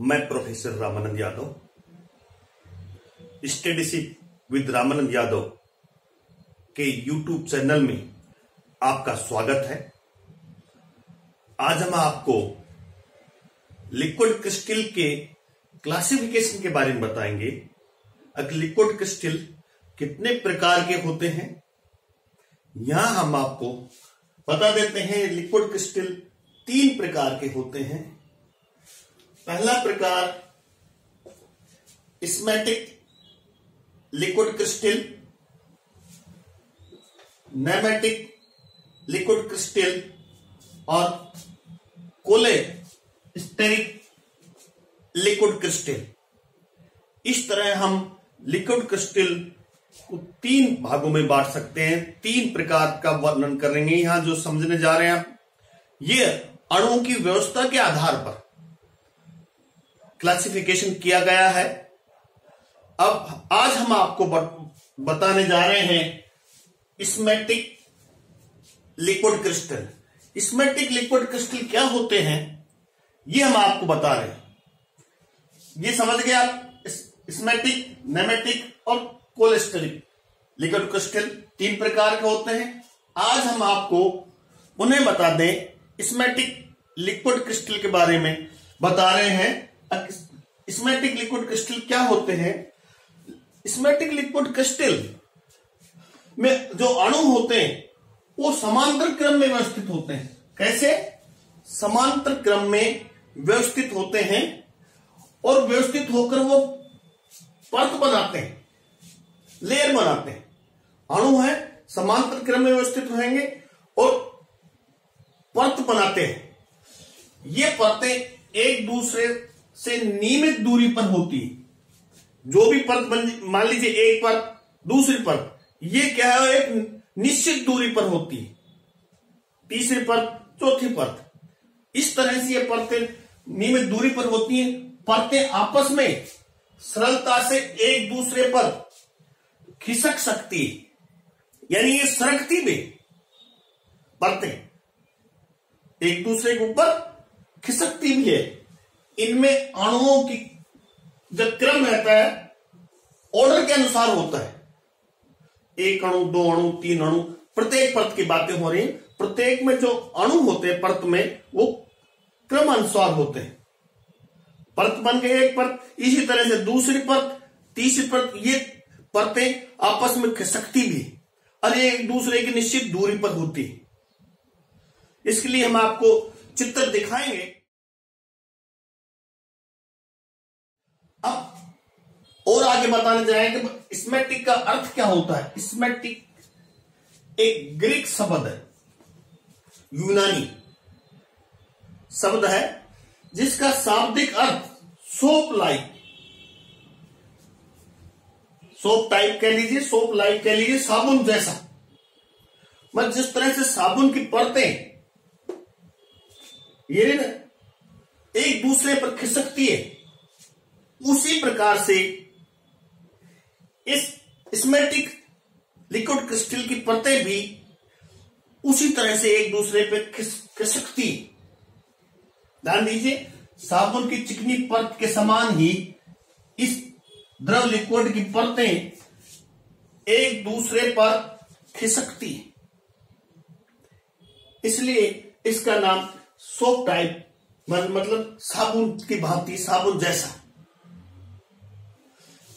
मैं professor Ramanand Yadav studyship with Ramanand Yadav के YouTube channel में आपका स्वागत है। आज हम आपको लिक्विड क्रिस्टल के क्लासिफिकेशन के बारे में बताएँगे। लिक्विड क्रिस्टल कितने प्रकार के होते हैं? यहाँ हम आपको बता देते हैं, लिक्विड क्रिस्टल तीन प्रकार के होते हैं। पहला प्रकार smectic liquid crystal, nematic liquid crystal और कोले स्टेरिक लिक्विड क्रिस्टल। इस तरह हम लिक्विड क्रिस्टल को तीन भागों में बांट सकते हैं। तीन प्रकार का वर्णन करेंगे। यहाँ जो समझने जा रहे हैं, ये अणुओं की व्यवस्था के आधार पर। क्लासिफिकेशन किया गया है। अब आज हम आपको बताने जा रहे हैं smectic liquid crystal smectic liquid crystal क्या होते हैं, ये हम आपको बता रहे हैं। ये समझ गए आप? स्मेटिक नेमेटिक और कोलेस्टेरिक लिक्विड क्रिस्टल तीन प्रकार के होते हैं। आज हम आपको उन्हें बता दें। स्मेटिक लिक्विड क्रिस्टल के बारे में बता रहे हैं। स्मेटिक लिक्विड क्रिस्टल क्या होते हैं? स्मेटिक लिक्विड क्रिस्टल में जो अणु होते हैं, वो समांतर क्रम में व्यवस्थित होते हैं। कैसे? समांतर क्रम में व्यवस्थित होते हैं और व्यवस्थित होकर वो परत बनाते हैं, लेयर बनाते हैं। अणु है, समांतर क्रम में व्यवस्थित होंगे और परत बनाते हैं। ये परतें एक दूसरे से नियमित दूरी पर होती है। जो भी परत मान लीजिए एक परत, दूसरी परत, ये क्या है, एक निश्चित दूरी पर होती है। तीसरी परत, चौथी परत। इस तरह से ये परतें नियमित दूरी पर होती हैं। परतें आपस में सरलता से एक दूसरे पर खिसक सकती यानी ये सरकती भी परतें एक दूसरे के ऊपर खिसकती भी है। इनमें अणुओं की जो क्रम रहता है ऑर्डर के अनुसार होता है। एक अणु, दो अणु, तीन अणु, प्रत्येक परत की बातें हो रही है। प्रत्येक में जो अणु होते हैं परत में, वो क्रम अनुसार होते हैं। परत बन गए एक परत, इसी तरह से दूसरी परत, तीसरी परत, ये परतें आपस में खिसकती भी और ये एक दूसरे की निश्चित दूरी पर होती है। इसके लिए हम आपको चित्र दिखाएँगे। अब और आगे बताने जाएँगे स्मेटिक का अर्थ क्या होता है? स्मेटिक एक ग्रीक शब्द है, यूनानी शब्द है, जिसका शाब्दिक अर्थ सोप लाइक। सोप टाइप कह लीजिए, सोप लाइक कह लीजिए, साबुन जैसा। मैं जिस तरह से साबुन की परतें, ये ना, एक दूसरे पर खिसकती है। उसी प्रकार से इस स्मेटिक लिक्विड क्रिस्टल की परतें भी उसी तरह से एक दूसरे पर खिसकती ध्यान दीजिए, साबुन की चिकनी परत के समान ही इस द्रव लिक्विड की परतें एक दूसरे पर खिसकती इसलिए इसका नाम सोप टाइप मतलब साबुन की भांति, साबुन जैसा।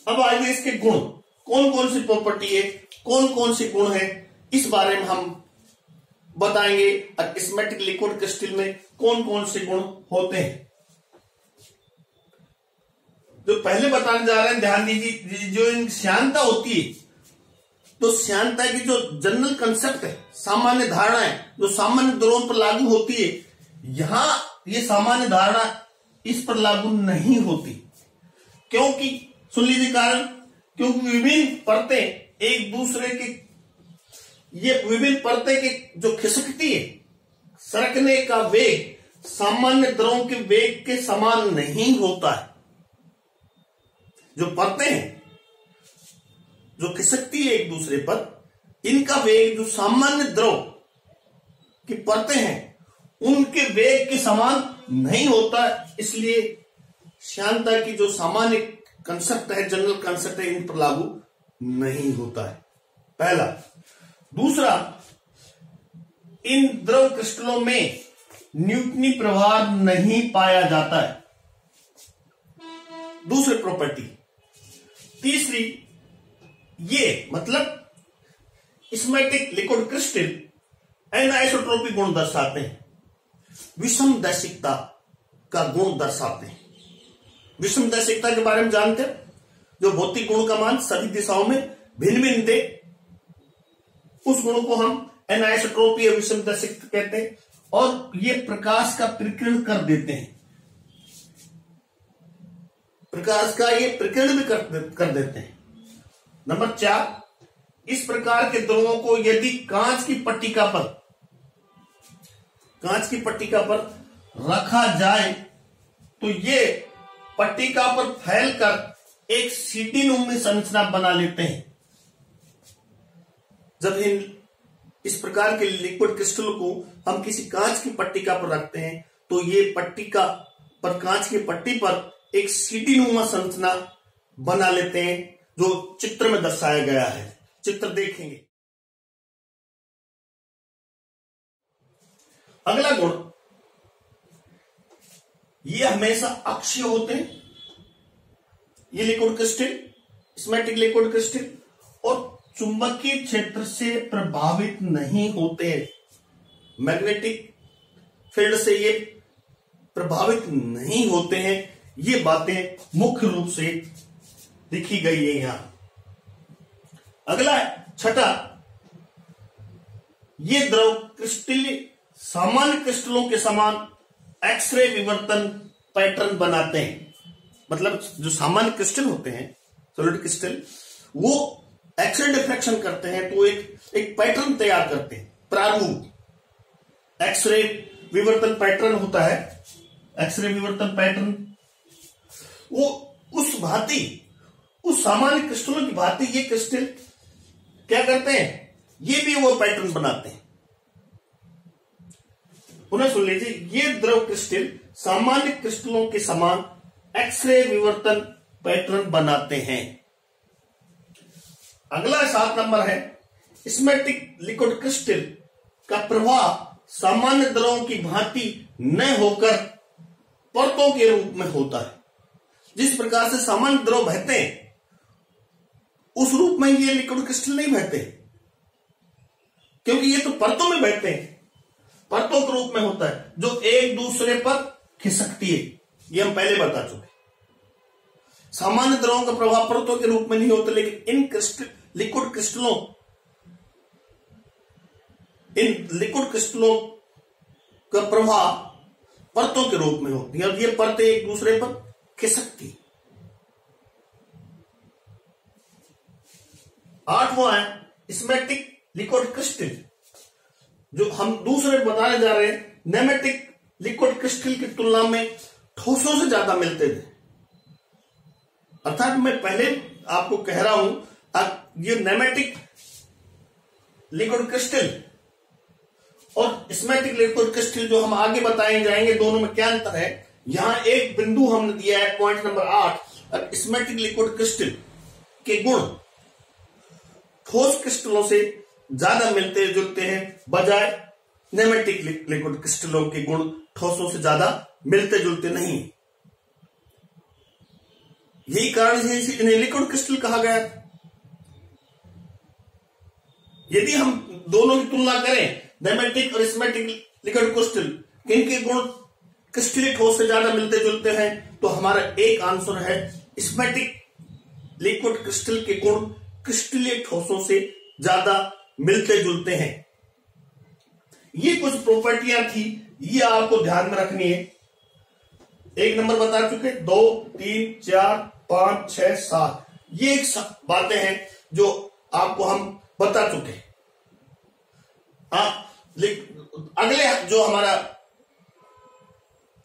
अब आइए इसके गुण। कौन कौन सी प्रॉपर्टी है? कौन कौन से गुण है? इस बारे में हम बताएँगे स्मेटिक लिक्विड क्रिस्टल में कौन कौन से गुण होते हैं। जो पहले बताने जा रहे हैं, ध्यान दीजिए जो श्यानता होती है तो श्यानता की जो जनरल कंसेप्ट है, सामान्य धारणा है, जो सामान्य द्रोण पर लागू होती है, यहाँ ये सामान्य धारणा इस पर लागू नहीं होती। क्योंकि सुन लीजिए कारण, क्योंकि विभिन्न परतें एक दूसरे के ये विभिन्न परतें के जो खिसकती है, सरकने का वेग सामान्य द्रव के वेग के समान नहीं होता है। जो परतें हैं, जो खिसकती है एक दूसरे पर, इनका वेग जो सामान्य द्रव की परतें हैं, उनके वेग के समान नहीं होता। इसलिए श्यानता की जो सामान्य कंसेप्ट है जनरल कंसेप्ट है, इन पर लागू नहीं होता है। पहला। दूसरा, इन द्रव क्रिस्टलों में न्यूटनी प्रभाव नहीं पाया जाता है। दूसरी प्रॉपर्टी तीसरी, ये मतलब स्मेटिक लिक्विड क्रिस्टल एनाइसोट्रोपिक गुण दर्शाते हैं। विषम दैशिकता का गुण दर्शाते हैं। विषम दैशिकता के बारे में जानते हैं जो भौतिक गुण का मान सभी दिशाओं में भिन्न भिन्न थे। उस गुण को हम एनाइसोट्रोपी विषम दैशिकता कहते हैं और ये प्रकाश का प्रकीर्ण कर देते हैं। प्रकाश का ये प्रकीर्ण भी कर, कर देते हैं। नंबर चार इस प्रकार के द्रवों को यदि कांच की पट्टिका पर कांच की पट्टिका पर रखा जाए तो ये पट्टिका पर फैलकर एक सीटी नुमी संरचना बना लेते हैं। जब इन, इस प्रकार के लिक्विड क्रिस्टल को हम किसी कांच की पट्टिका पर रखते हैं तो ये पट्टिका पर कांच की पट्टी पर एक सीटी नुमा संरचना बना लेते हैं, जो चित्र में दर्शाया गया है। चित्र देखेंगे। अगला गुण ये हमेशा अक्षय होते हैं। ये liquid crystal, smectic liquid crystal और चुंबकीय क्षेत्र से प्रभावित नहीं होते मैग्नेटिक फ़ील्ड से ये प्रभावित नहीं होते हैं। ये बातें मुख्य रूप से लिखी गई है यहाँ। अगला छठा। ये द्रव क्रिस्टल सामान्य क्रिस्टलों के समान एक्सरे विवर्तन पैटर्न बनाते हैं। मतलब जो सामान्य क्रिस्टल होते हैं सोलिड क्रिस्टल वो एक्सरे डिफ्रेक्शन करते हैं तो एक एक पैटर्न तैयार करते हैं, प्रारूप। एक्सरे विवर्तन पैटर्न होता है। एक्सरे विवर्तन पैटर्न वो उस भांति, उस सामान्य क्रिस्टलों की भांति ये क्रिस्टल क्या करते हैं? ये भी वो पैटर्न बनाते हैं। पुनः सुन लीजिए, ये द्रव क्रिस्टल सामान्य क्रिस्टलों के समान एक्सरे विवर्तन पैटर्न बनाते हैं। अगला सात नंबर है स्मेटिक लिक्विड क्रिस्टल का प्रवाह सामान्य द्रवों की भांति न होकर परतों के रूप में होता है। जिस प्रकार से सामान्य द्रव बहते हैं, उस रूप में ये लिक्विड क्रिस्टल नहीं बहते। क्योंकि ये तो परतों में बहते हैं। परतों के रूप में होता है, जो एक दूसरे पर खिसकती है। ये हम पहले बता चुके सामान्य द्रवों का प्रभाव परतों के रूप में नहीं होता, लेकिन इन क्रिस्टल लिक्विड क्रिस्टलों, इन लिक्विड क्रिस्टलों का प्रभाव परतों के रूप में होती है। और ये परतें एक दूसरे पर खिसकती आठवां है स्मेटिक लिक्विड क्रिस्टल। जो हम दूसरे बताने जा रहे हैं, नेमेटिक लिक्विड क्रिस्टल की तुलना में ठोसों से ज़्यादा मिलते थे। अर्थात मैं पहले आपको कह रहा हूँ ये नेमेटिक लिक्विड क्रिस्टल और स्मेटिक लिक्विड क्रिस्टल जो हम आगे बताए जाएँगे, दोनों में क्या अंतर है? यहाँ एक बिंदु हमने दिया है पॉइंट नंबर आठ स्मेटिक लिक्विड क्रिस्टल के गुण। ठोस क्रिस्टलों से ज़्यादा मिलते जुलते हैं, बजाय नेमेटिक लिक्विड क्रिस्टलों के गुण ठोसों से ज़्यादा मिलते जुलते नहीं। यही कारण है इन्हें लिक्विड क्रिस्टल कहा गया। यदि हम दोनों की तुलना करें, नेमेटिक और स्मेटिक लिक्विड क्रिस्टल किनके गुण क्रिस्टली ठोस से ज़्यादा मिलते जुलते हैं तो हमारा एक आंसर है स्मेटिक लिक्विड क्रिस्टल के गुण क्रिस्टलीय ठोसों से ज़्यादा मिलते जुलते हैं। ये कुछ प्रॉपर्टियाँ थी, ये आपको ध्यान में रखनी है। एक नंबर बता चुके, दो, तीन, चार, पाँच, छह, सात। ये एक बातें हैं जो आपको हम बता चुके हाँ। अगले जो हमारा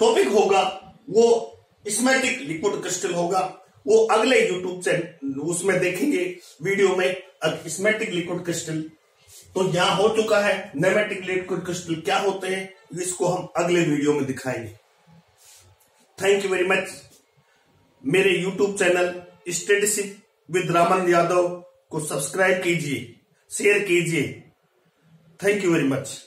टॉपिक होगा, वो स्मेटिक लिक्विड क्रिस्टल होगा। वो अगले यूट्यूब चैनल उसमें देखेंगे वीडियो में स्मेटिक लिक्विड क्रिस्टल तो यहाँ हो चुका है नेमेटिक लिक्विड क्रिस्टल क्या होते हैं? इसको हम अगले वीडियो में दिखाएँगे। थैंक यू वेरी मच मेरे YouTube channel studyship with Raman Yadav को सब्सक्राइब कीजिए शेयर कीजिए। Thank you very much